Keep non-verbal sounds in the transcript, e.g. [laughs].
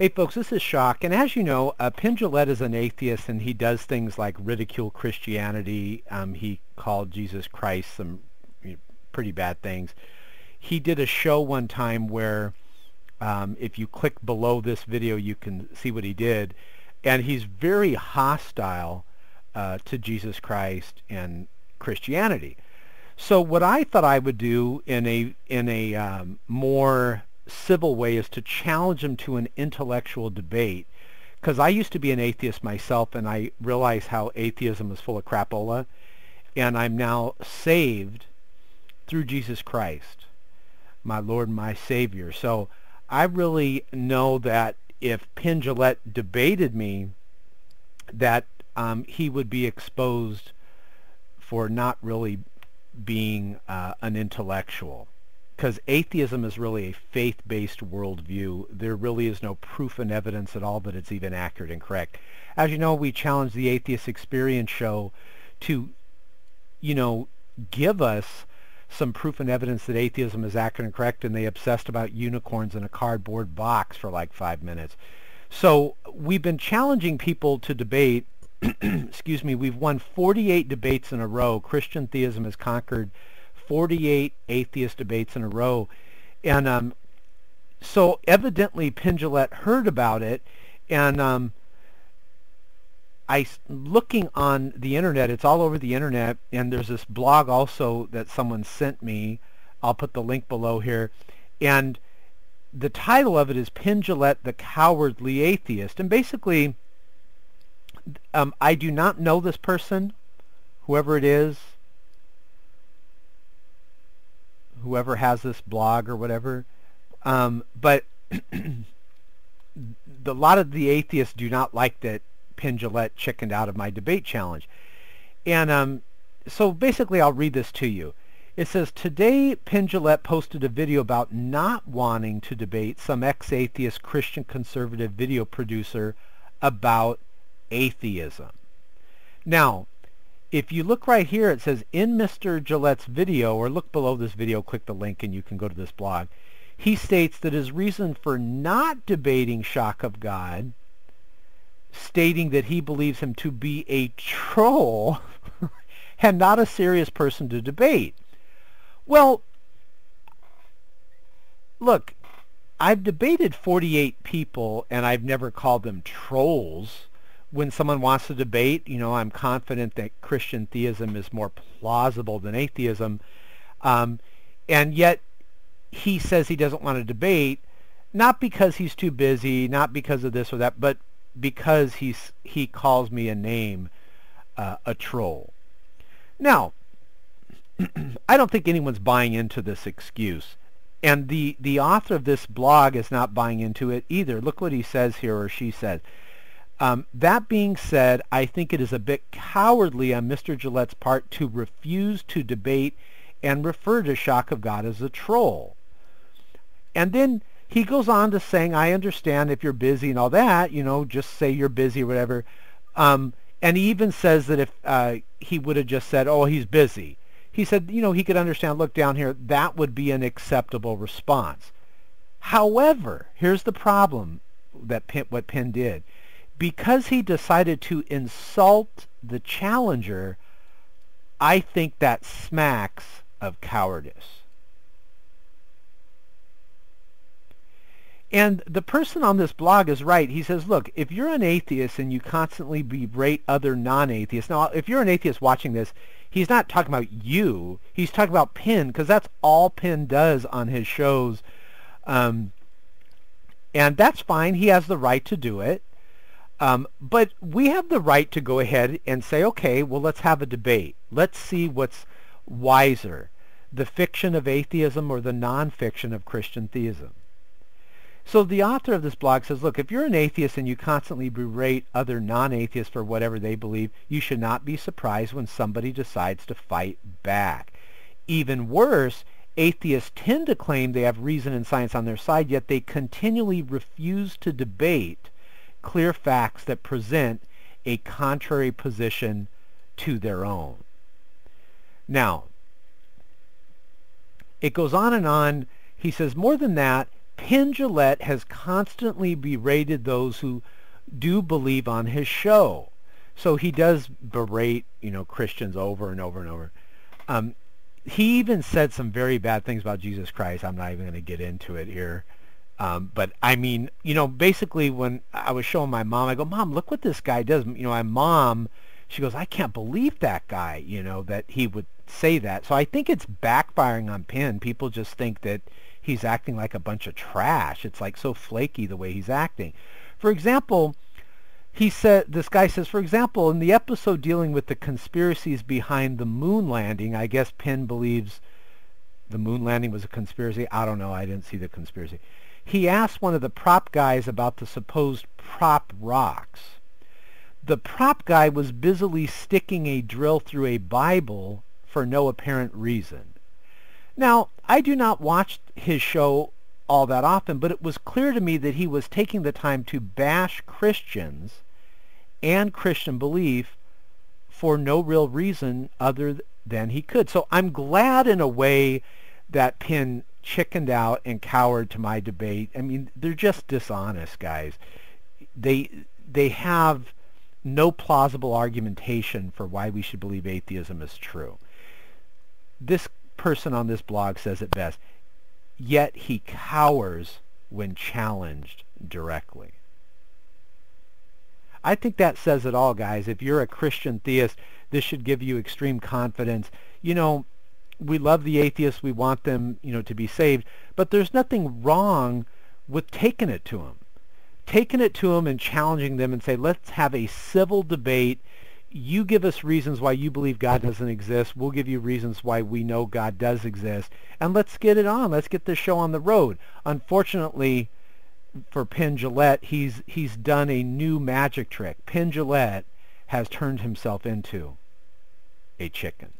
Hey folks, this is Shock, and as you know, uh, Penn Jillette is an atheist, and he does things like ridicule Christianity. Um, he called Jesus Christ some you know, pretty bad things. He did a show one time where, um, if you click below this video, you can see what he did, and he's very hostile uh, to Jesus Christ and Christianity. So what I thought I would do in a in a um, more civil way is to challenge him to an intellectual debate. Because I used to be an atheist myself, and I realized how atheism is full of crapola, and I'm now saved through Jesus Christ, my Lord my Savior. So I really know that if Penn Jillette debated me, that um, he would be exposed for not really being uh, an intellectual because atheism is really a faith-based worldview. There really is no proof and evidence at all that it's even accurate and correct. As you know, we challenge the Atheist Experience show to, you know, give us some proof and evidence that atheism is accurate and correct, and they obsessed about unicorns in a cardboard box for like five minutes. So we've been challenging people to debate. [clears throat] excuse me. We've won 48 debates in a row. Christian theism has conquered 48 atheist debates in a row. And um, so evidently Penn heard about it. And um, I looking on the internet, it's all over the internet. And there's this blog also that someone sent me. I'll put the link below here. And the title of it is Penn the Cowardly Atheist. And basically, um, I do not know this person, whoever it is. Whoever has this blog or whatever. Um, but [clears throat] a lot of the atheists do not like that Penn Jillette chickened out of my debate challenge. And um, so basically I'll read this to you. It says, Today Penn Jillette posted a video about not wanting to debate some ex-atheist Christian conservative video producer about atheism. Now, if you look right here, it says in Mr. Jillette's video, or look below this video, click the link and you can go to this blog. He states that his reason for not debating Shock of God, stating that he believes him to be a troll [laughs] and not a serious person to debate. Well, look, I've debated 48 people and I've never called them trolls when someone wants to debate, you know, I'm confident that Christian theism is more plausible than atheism. Um, and yet he says he doesn't want to debate, not because he's too busy, not because of this or that, but because he's he calls me a name, uh, a troll. Now, [clears throat] I don't think anyone's buying into this excuse. And the, the author of this blog is not buying into it either. Look what he says here, or she says. Um, that being said, I think it is a bit cowardly on Mr. Jillette's part to refuse to debate and refer to Shock of God as a troll. And then he goes on to saying, I understand if you're busy and all that, you know, just say you're busy or whatever. Um, and he even says that if uh, he would have just said, oh, he's busy, he said, you know, he could understand, look down here, that would be an acceptable response. However, here's the problem that Penn, what Penn did because he decided to insult the challenger, I think that smacks of cowardice. And the person on this blog is right. He says, look, if you're an atheist and you constantly berate other non-atheists, now if you're an atheist watching this, he's not talking about you. He's talking about Penn because that's all Penn does on his shows. Um, and that's fine. He has the right to do it. Um, but we have the right to go ahead and say, okay, well, let's have a debate. Let's see what's wiser, the fiction of atheism or the nonfiction of Christian theism. So the author of this blog says, look, if you're an atheist and you constantly berate other non-atheists for whatever they believe, you should not be surprised when somebody decides to fight back. Even worse, atheists tend to claim they have reason and science on their side, yet they continually refuse to debate clear facts that present a contrary position to their own. Now, it goes on and on. He says, more than that, Penn has constantly berated those who do believe on his show. So he does berate, you know, Christians over and over and over. Um, he even said some very bad things about Jesus Christ. I'm not even going to get into it here. Um, but I mean, you know, basically when I was showing my mom, I go, Mom, look what this guy does. You know, my mom, she goes, I can't believe that guy, you know, that he would say that. So I think it's backfiring on Penn. People just think that he's acting like a bunch of trash. It's like so flaky the way he's acting. For example, he said this guy says for example in the episode dealing with the conspiracies behind the moon landing i guess penn believes the moon landing was a conspiracy i don't know i didn't see the conspiracy he asked one of the prop guys about the supposed prop rocks the prop guy was busily sticking a drill through a bible for no apparent reason now i do not watch his show all that often, but it was clear to me that he was taking the time to bash Christians and Christian belief for no real reason other than he could. So I'm glad in a way that Penn chickened out and cowered to my debate. I mean, they're just dishonest guys. They they have no plausible argumentation for why we should believe atheism is true. This person on this blog says it best yet he cowers when challenged directly. I think that says it all, guys. If you're a Christian theist, this should give you extreme confidence. You know, we love the atheists. We want them, you know, to be saved. But there's nothing wrong with taking it to them. Taking it to them and challenging them and say, let's have a civil debate you give us reasons why you believe God doesn't exist. We'll give you reasons why we know God does exist. And let's get it on. Let's get this show on the road. Unfortunately, for Penn Jillette, he's, he's done a new magic trick. Penn Jillette has turned himself into a chicken.